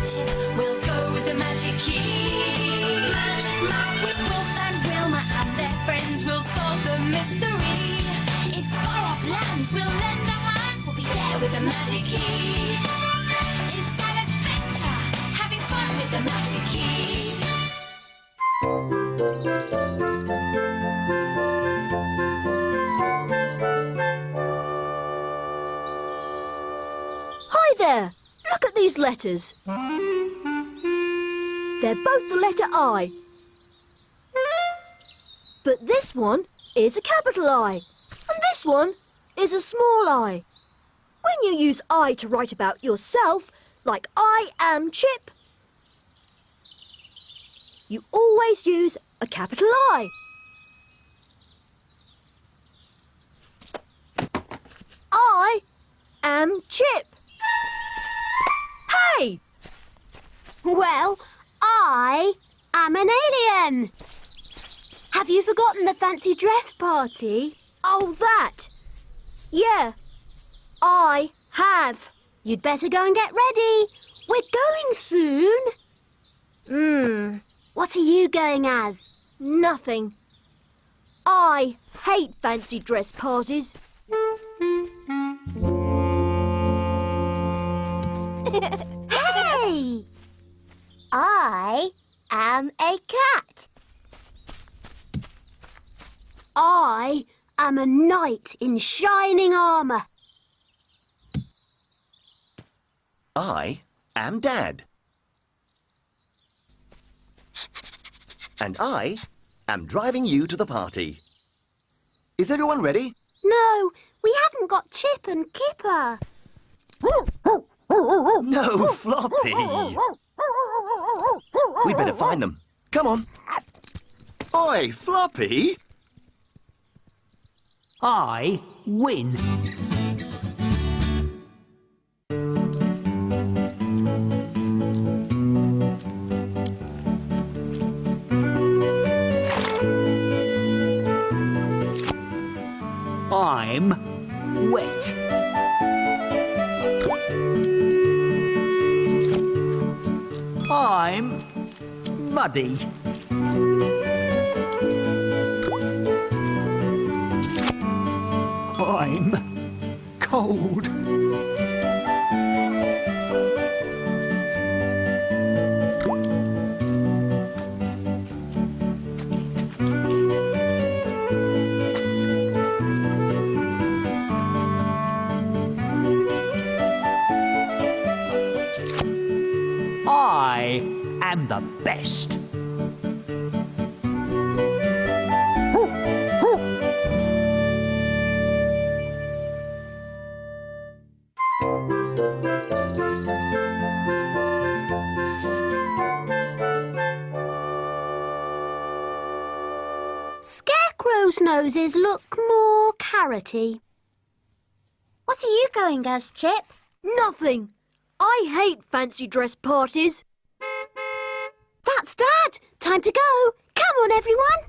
Biff we'll go with the magic key. Magic, With Wilf and Wilma and their friends, we'll solve the mystery. In far off lands, we'll lend a hand, we'll be there with the magic key. It's an adventure, having fun with the magic key. Hi there. Look at these letters. They're both the letter I. But this one is a capital I. And this one is a small i. When you use I to write about yourself, like I am Chip, you always use a capital I. I am Chip. Well, I am an alien. Have you forgotten the fancy dress party? Oh, that! Yeah, I have. You'd better go and get ready. We're going soon. Hmm, What are you going as? nothing. I hate fancy dress parties. I am a cat. I am a knight in shining armour. I am Dad. And I am driving you to the party. Is everyone ready? No, we haven't got Chip and Kipper. No, Floppy. We'd better find them. Come on. Oi, Floppy. I win. Muddy. I'm cold. Noses look more carroty. What are you going as, Chip? Nothing. I hate fancy dress parties. That's Dad. Time to go. Come on, everyone.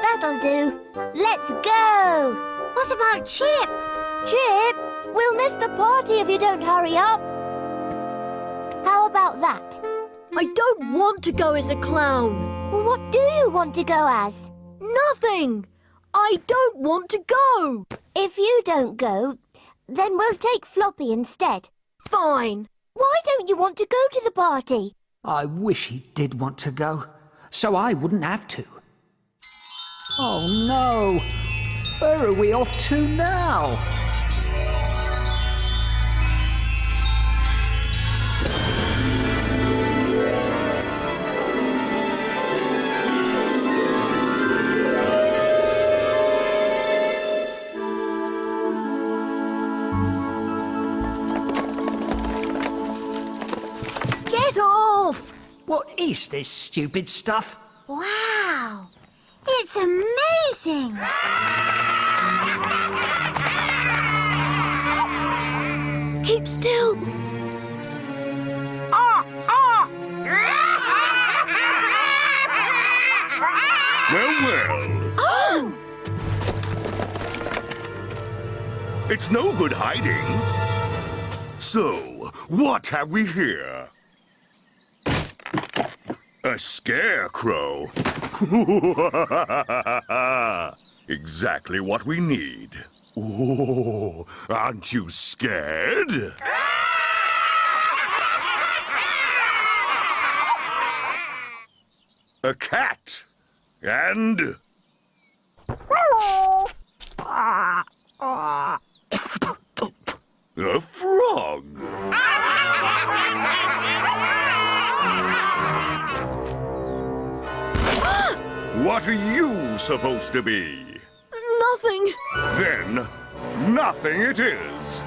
That'll do. Let's go. What about Chip? Chip, we'll miss the party if you don't hurry up. How about that? I don't want to go as a clown. Well, what do you want to go as? Nothing. I don't want to go. If you don't go, then we'll take Floppy instead. Fine. Why don't you want to go to the party? I wish he did want to go, so I wouldn't have to. Oh no! Where are we off to now? this stupid stuff? Wow! It's amazing! Keep still! Ah! Ah! well, well. Oh! It's no good hiding. So, what have we here? A scarecrow. exactly what we need. Oh, aren't you scared? A cat. And. A frog. What are you supposed to be? Nothing. Then, nothing it is.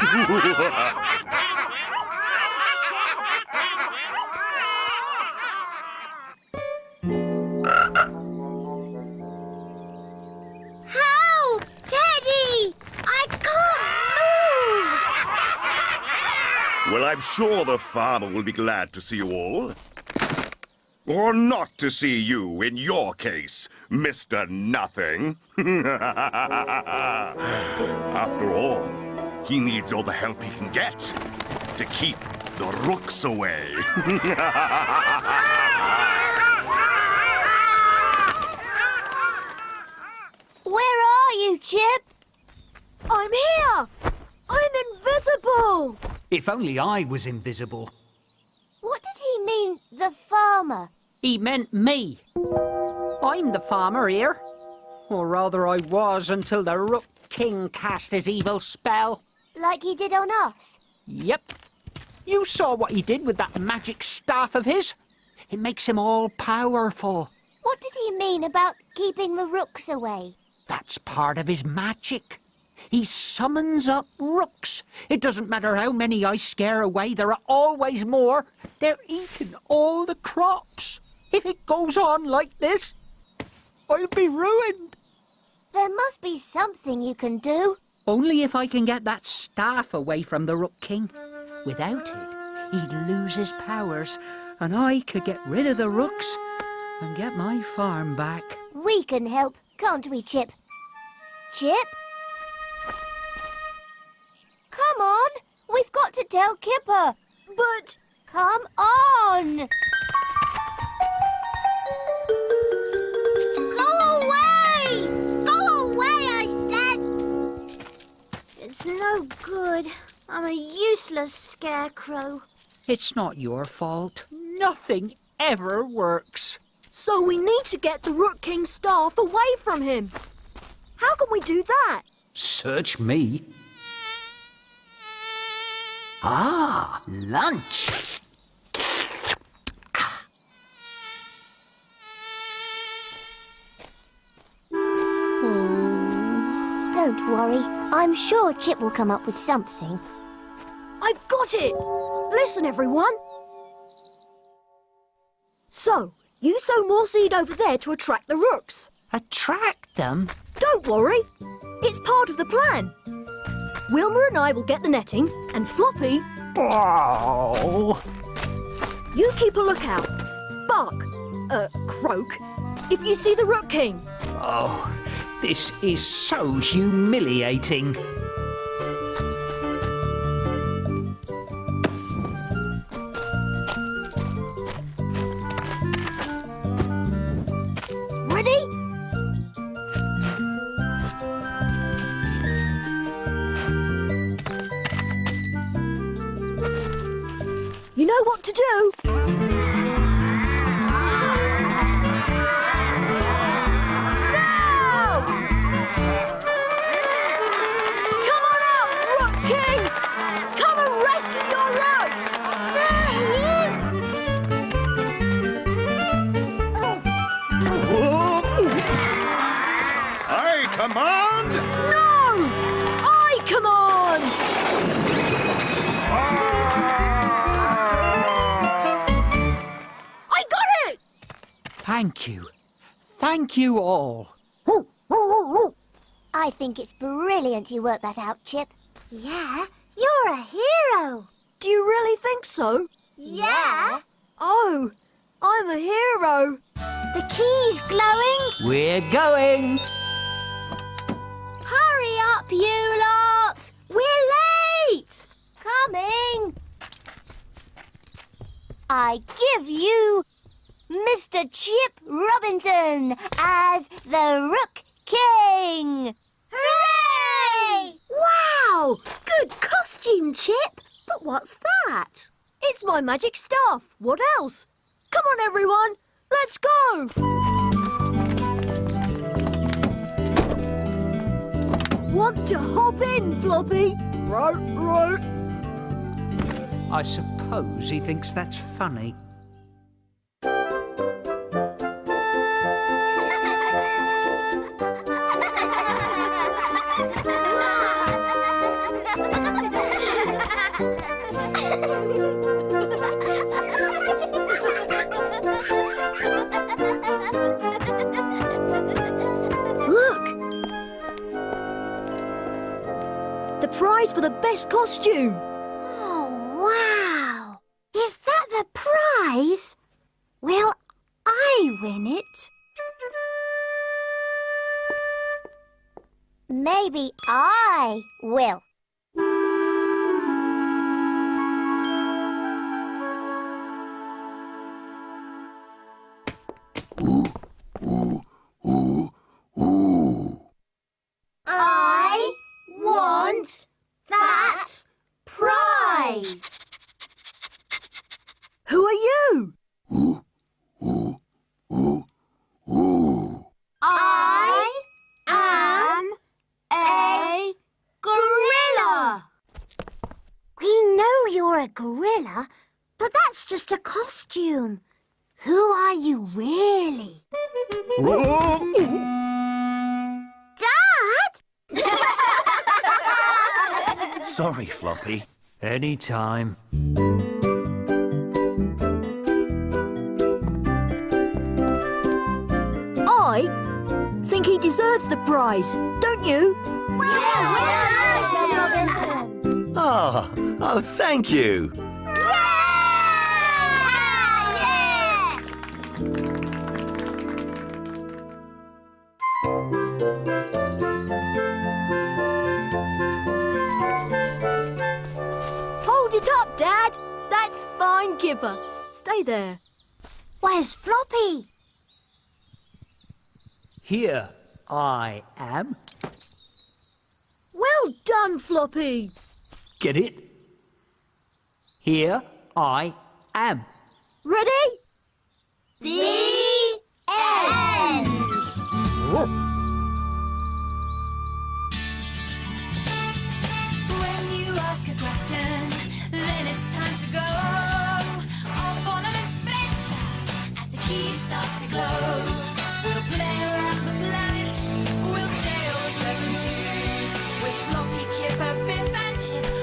Help! sure the farmer will be glad to see you all. Or not to see you, in your case, Mr. Nothing. After all, he needs all the help he can get to keep the rooks away. Where are you, Chip? I'm here. I'm invisible. If only I was invisible. What did he mean, the farmer? He meant me. I'm the farmer here. Or rather, I was until the Rook King cast his evil spell. Like he did on us? Yep. You saw what he did with that magic staff of his? It makes him all powerful. What did he mean about keeping the rooks away? That's part of his magic. He summons up rooks. It doesn't matter how many I scare away, there are always more. They're eating all the crops. If it goes on like this, I'll be ruined. There must be something you can do. Only if I can get that staff away from the Rook King. Without it, he'd lose his powers, and I could get rid of the rooks and get my farm back. We can help, can't we, Chip? Chip? To tell Kipper. But Come on! Go away! Go away, I said! It's no good. I'm a useless scarecrow. It's not your fault. Nothing ever works. so we need to get the Rook King's staff away from him. How can we do that? Search me. Ah, lunch. Don't worry. I'm sure Chip will come up with something. I've got it! Listen, everyone. So, you sow more seed over there to attract the rooks. Attract them? Don't worry. It's part of the plan. Wilma and I will get the netting, and Floppy, Oh. you keep a lookout. Bark, uh, croak, if you see the Rook King. Oh, this is so humiliating. Thank you all. I think it's brilliant you worked that out, Chip. Yeah, you're a hero. Do you really think so? Yeah. Oh, I'm a hero. The key's glowing. We're going. Hurry up, you lot. We're late. Coming. I give you Mr. Chip Robinson as the Rook King. Hooray! Wow! Good costume, Chip. But what's that? It's my magic staff. What else? Come on, everyone. Let's go. Want to hop in, Floppy? Right, right. I suppose he thinks that's funny. The prize for the best costume. Oh, wow. Is that the prize? Will I win it? Maybe I will. Dad? Sorry, Floppy. Anytime. I think he deserves the prize, don't you? Yeah, Mr. Robinson. Ah, oh, thank you. Fine, Stay there. Where's Floppy? Here I am. Well done, Floppy. Get it? Here I am. Ready? The end. When you ask a question, then it's time to go starts to glow. We'll play around the planets, we'll sail the seven seas with Floppy, Kipper, Biff, and Chip.